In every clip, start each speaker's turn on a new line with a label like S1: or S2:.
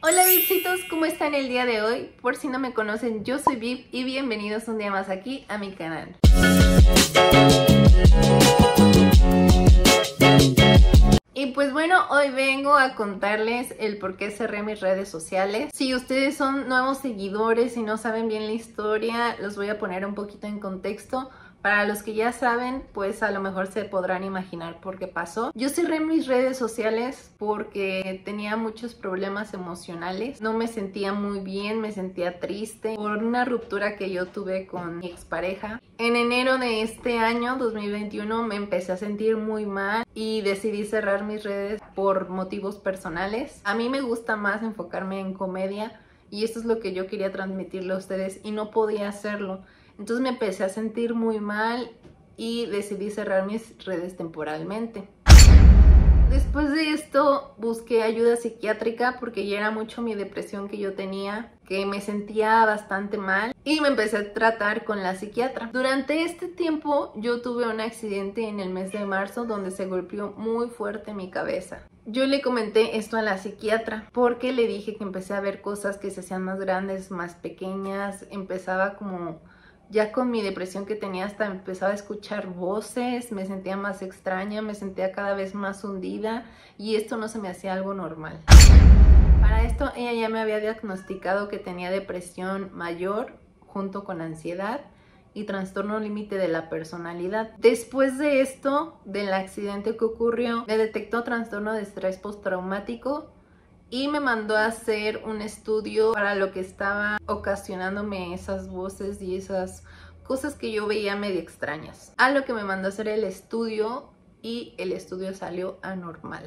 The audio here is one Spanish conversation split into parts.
S1: Hola Vipsitos, ¿cómo están el día de hoy? Por si no me conocen, yo soy Vip y bienvenidos un día más aquí a mi canal. Y pues bueno, hoy vengo a contarles el por qué cerré mis redes sociales. Si ustedes son nuevos seguidores y no saben bien la historia, los voy a poner un poquito en contexto. Para los que ya saben, pues a lo mejor se podrán imaginar por qué pasó. Yo cerré mis redes sociales porque tenía muchos problemas emocionales. No me sentía muy bien, me sentía triste por una ruptura que yo tuve con mi expareja. En enero de este año, 2021, me empecé a sentir muy mal y decidí cerrar mis redes por motivos personales. A mí me gusta más enfocarme en comedia y esto es lo que yo quería transmitirle a ustedes y no podía hacerlo. Entonces me empecé a sentir muy mal y decidí cerrar mis redes temporalmente. Después de esto busqué ayuda psiquiátrica porque ya era mucho mi depresión que yo tenía, que me sentía bastante mal y me empecé a tratar con la psiquiatra. Durante este tiempo yo tuve un accidente en el mes de marzo donde se golpeó muy fuerte mi cabeza. Yo le comenté esto a la psiquiatra porque le dije que empecé a ver cosas que se hacían más grandes, más pequeñas, empezaba como ya con mi depresión que tenía hasta empezaba a escuchar voces, me sentía más extraña, me sentía cada vez más hundida y esto no se me hacía algo normal. Para esto ella ya me había diagnosticado que tenía depresión mayor junto con ansiedad y trastorno límite de la personalidad. Después de esto, del accidente que ocurrió, me detectó trastorno de estrés postraumático y me mandó a hacer un estudio para lo que estaba ocasionándome esas voces y esas cosas que yo veía medio extrañas. A lo que me mandó a hacer el estudio y el estudio salió anormal.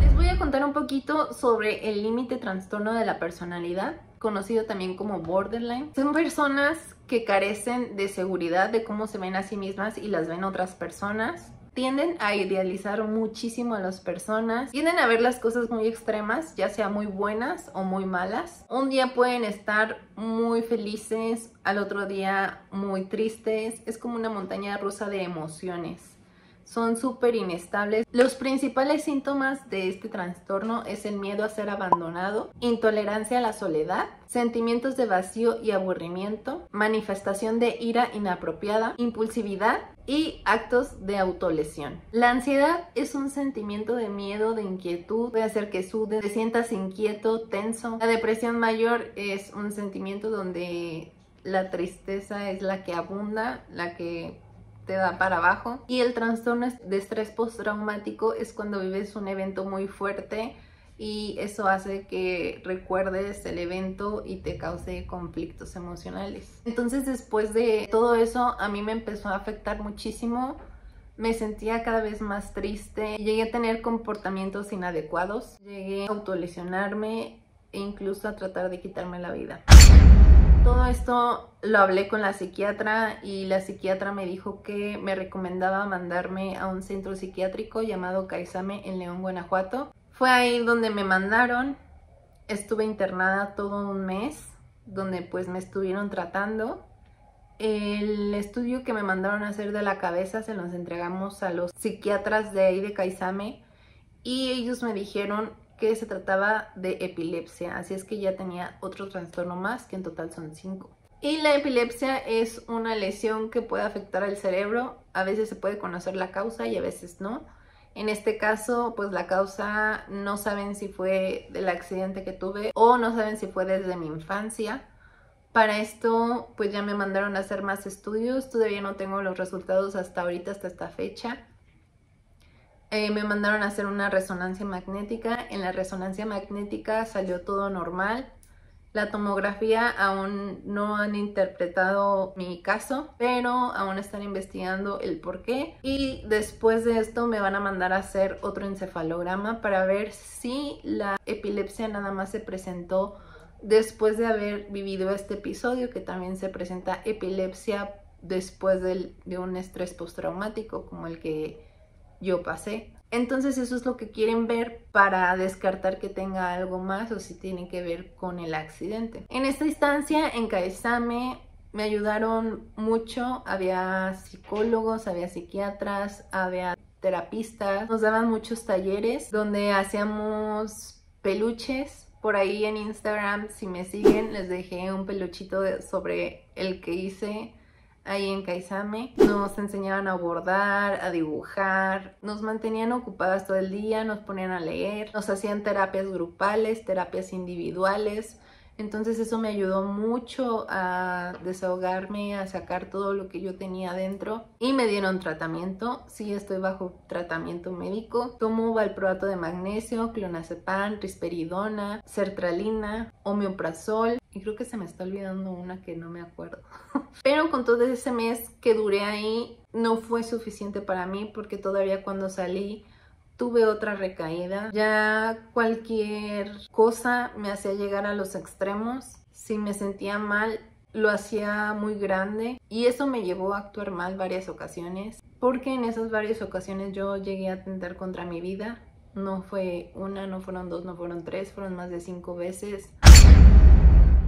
S1: Les voy a contar un poquito sobre el límite trastorno de la personalidad, conocido también como borderline. Son personas que carecen de seguridad de cómo se ven a sí mismas y las ven otras personas tienden a idealizar muchísimo a las personas, tienden a ver las cosas muy extremas, ya sea muy buenas o muy malas. Un día pueden estar muy felices, al otro día muy tristes, es como una montaña rusa de emociones son súper inestables. Los principales síntomas de este trastorno es el miedo a ser abandonado, intolerancia a la soledad, sentimientos de vacío y aburrimiento, manifestación de ira inapropiada, impulsividad y actos de autolesión. La ansiedad es un sentimiento de miedo, de inquietud, puede hacer que sude, te sientas inquieto, tenso. La depresión mayor es un sentimiento donde la tristeza es la que abunda, la que da para abajo. Y el trastorno de estrés postraumático es cuando vives un evento muy fuerte y eso hace que recuerdes el evento y te cause conflictos emocionales. Entonces después de todo eso a mí me empezó a afectar muchísimo. Me sentía cada vez más triste, llegué a tener comportamientos inadecuados, llegué a autolesionarme e incluso a tratar de quitarme la vida. Todo esto lo hablé con la psiquiatra y la psiquiatra me dijo que me recomendaba mandarme a un centro psiquiátrico llamado Kaisame en León, Guanajuato. Fue ahí donde me mandaron, estuve internada todo un mes, donde pues me estuvieron tratando. El estudio que me mandaron a hacer de la cabeza se los entregamos a los psiquiatras de ahí de Kaisame y ellos me dijeron que se trataba de epilepsia, así es que ya tenía otro trastorno más, que en total son cinco. Y la epilepsia es una lesión que puede afectar al cerebro, a veces se puede conocer la causa y a veces no. En este caso, pues la causa no saben si fue del accidente que tuve o no saben si fue desde mi infancia. Para esto, pues ya me mandaron a hacer más estudios, todavía no tengo los resultados hasta ahorita, hasta esta fecha. Eh, me mandaron a hacer una resonancia magnética. En la resonancia magnética salió todo normal. La tomografía aún no han interpretado mi caso, pero aún están investigando el por qué. Y después de esto me van a mandar a hacer otro encefalograma para ver si la epilepsia nada más se presentó después de haber vivido este episodio, que también se presenta epilepsia después de un estrés postraumático como el que yo pasé. Entonces eso es lo que quieren ver para descartar que tenga algo más o si tiene que ver con el accidente. En esta instancia, en Caesame, me ayudaron mucho. Había psicólogos, había psiquiatras, había terapistas. Nos daban muchos talleres donde hacíamos peluches Por ahí en Instagram, si me siguen, les dejé un peluchito sobre el que hice ahí en Kaisame. Nos enseñaban a bordar, a dibujar, nos mantenían ocupadas todo el día, nos ponían a leer, nos hacían terapias grupales, terapias individuales. Entonces eso me ayudó mucho a desahogarme, a sacar todo lo que yo tenía adentro y me dieron tratamiento. Sí, estoy bajo tratamiento médico. Tomo valproato de magnesio, clonazepam, risperidona, sertralina, homeoprazol y creo que se me está olvidando una que no me acuerdo. Pero con todo ese mes que duré ahí no fue suficiente para mí porque todavía cuando salí tuve otra recaída. Ya cualquier cosa me hacía llegar a los extremos. Si me sentía mal, lo hacía muy grande y eso me llevó a actuar mal varias ocasiones porque en esas varias ocasiones yo llegué a atentar contra mi vida. No fue una, no fueron dos, no fueron tres, fueron más de cinco veces.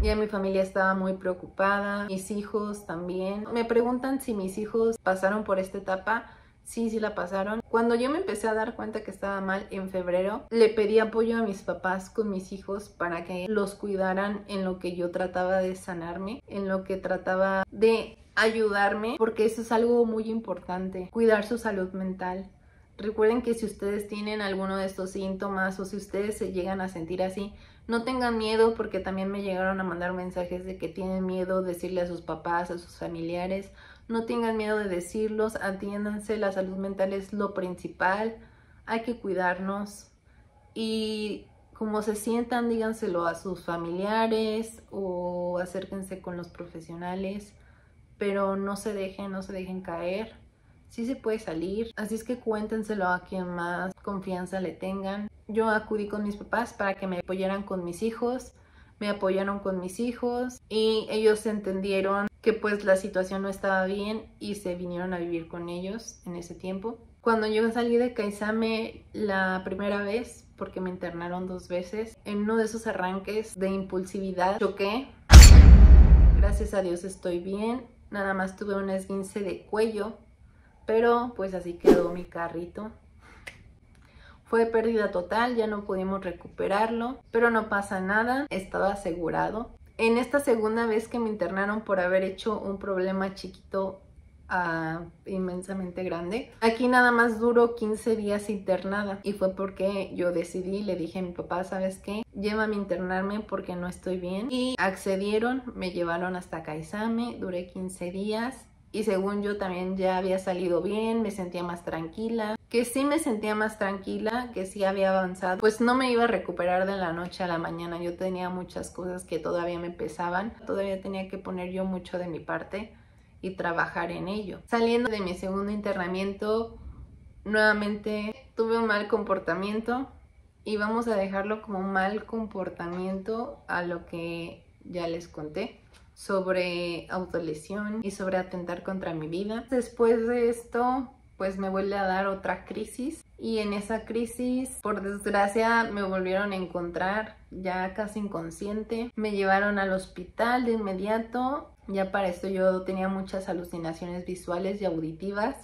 S1: Ya mi familia estaba muy preocupada, mis hijos también. Me preguntan si mis hijos pasaron por esta etapa sí, sí la pasaron. Cuando yo me empecé a dar cuenta que estaba mal en febrero, le pedí apoyo a mis papás con mis hijos para que los cuidaran en lo que yo trataba de sanarme, en lo que trataba de ayudarme, porque eso es algo muy importante, cuidar su salud mental. Recuerden que si ustedes tienen alguno de estos síntomas o si ustedes se llegan a sentir así, no tengan miedo porque también me llegaron a mandar mensajes de que tienen miedo decirle a sus papás, a sus familiares no tengan miedo de decirlos, atiéndanse, la salud mental es lo principal, hay que cuidarnos y como se sientan, díganselo a sus familiares o acérquense con los profesionales, pero no se dejen, no se dejen caer. Sí se puede salir, así es que cuéntenselo a quien más confianza le tengan. Yo acudí con mis papás para que me apoyaran con mis hijos, me apoyaron con mis hijos y ellos entendieron que pues la situación no estaba bien y se vinieron a vivir con ellos en ese tiempo. Cuando yo salí de Kaisame la primera vez, porque me internaron dos veces, en uno de esos arranques de impulsividad choqué. Gracias a Dios estoy bien, nada más tuve un esguince de cuello, pero pues así quedó mi carrito. Fue pérdida total, ya no pudimos recuperarlo, pero no pasa nada, estaba asegurado en esta segunda vez que me internaron por haber hecho un problema chiquito a inmensamente grande. Aquí nada más duró 15 días internada y fue porque yo decidí, le dije a mi papá, ¿sabes qué? Llévame a internarme porque no estoy bien. Y accedieron, me llevaron hasta Kaisame, duré 15 días y según yo también ya había salido bien, me sentía más tranquila, que sí me sentía más tranquila, que sí había avanzado, pues no me iba a recuperar de la noche a la mañana, yo tenía muchas cosas que todavía me pesaban, todavía tenía que poner yo mucho de mi parte y trabajar en ello. Saliendo de mi segundo internamiento, nuevamente tuve un mal comportamiento y vamos a dejarlo como mal comportamiento a lo que ya les conté sobre autolesión y sobre atentar contra mi vida. Después de esto, pues me vuelve a dar otra crisis y en esa crisis, por desgracia, me volvieron a encontrar ya casi inconsciente. Me llevaron al hospital de inmediato. Ya para esto yo tenía muchas alucinaciones visuales y auditivas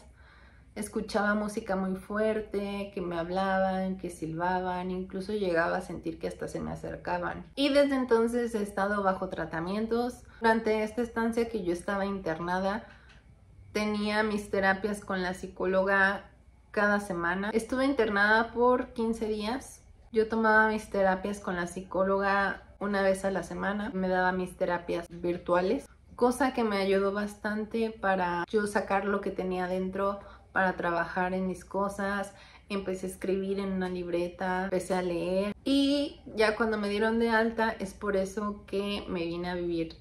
S1: escuchaba música muy fuerte, que me hablaban, que silbaban, incluso llegaba a sentir que hasta se me acercaban. Y desde entonces he estado bajo tratamientos. Durante esta estancia que yo estaba internada, tenía mis terapias con la psicóloga cada semana. Estuve internada por 15 días. Yo tomaba mis terapias con la psicóloga una vez a la semana. Me daba mis terapias virtuales, cosa que me ayudó bastante para yo sacar lo que tenía dentro para trabajar en mis cosas, empecé a escribir en una libreta, empecé a leer y ya cuando me dieron de alta es por eso que me vine a vivir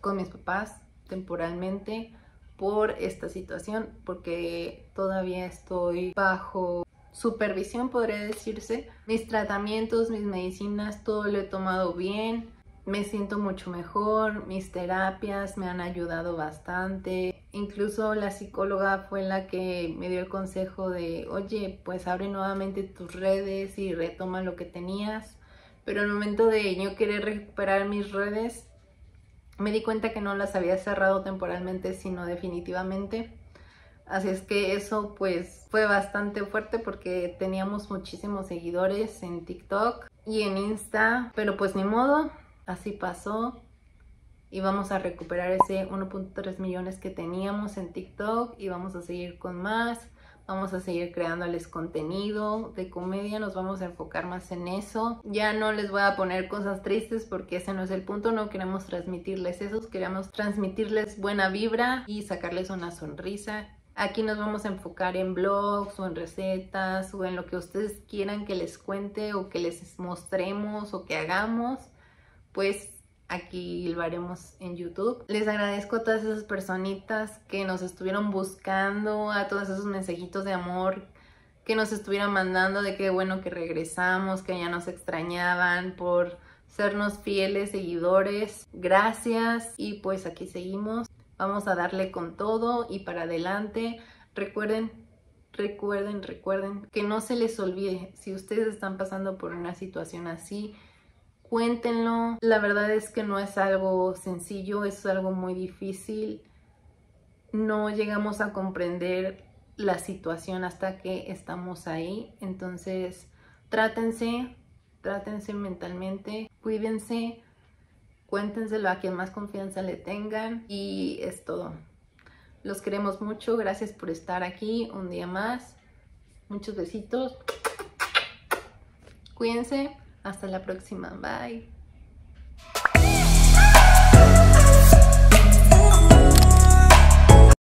S1: con mis papás temporalmente por esta situación porque todavía estoy bajo supervisión podría decirse. Mis tratamientos mis medicinas todo lo he tomado bien me siento mucho mejor mis terapias me han ayudado bastante Incluso la psicóloga fue la que me dio el consejo de, oye, pues abre nuevamente tus redes y retoma lo que tenías. Pero el momento de yo querer recuperar mis redes, me di cuenta que no las había cerrado temporalmente, sino definitivamente. Así es que eso pues fue bastante fuerte porque teníamos muchísimos seguidores en TikTok y en Insta, pero pues ni modo, así pasó. Y vamos a recuperar ese 1.3 millones que teníamos en TikTok y vamos a seguir con más. Vamos a seguir creándoles contenido de comedia, nos vamos a enfocar más en eso. Ya no les voy a poner cosas tristes porque ese no es el punto, no queremos transmitirles eso, queremos transmitirles buena vibra y sacarles una sonrisa. Aquí nos vamos a enfocar en blogs o en recetas o en lo que ustedes quieran que les cuente o que les mostremos o que hagamos. Pues aquí lo haremos en YouTube. Les agradezco a todas esas personitas que nos estuvieron buscando, a todos esos mensajitos de amor que nos estuvieron mandando de que bueno que regresamos, que ya nos extrañaban por sernos fieles seguidores. Gracias y pues aquí seguimos. Vamos a darle con todo y para adelante. Recuerden, recuerden, recuerden que no se les olvide si ustedes están pasando por una situación así cuéntenlo. La verdad es que no es algo sencillo, es algo muy difícil. No llegamos a comprender la situación hasta que estamos ahí. Entonces, trátense, trátense mentalmente, cuídense, cuéntenselo a quien más confianza le tengan y es todo. Los queremos mucho, gracias por estar aquí un día más. Muchos besitos. Cuídense. Hasta la próxima. Bye.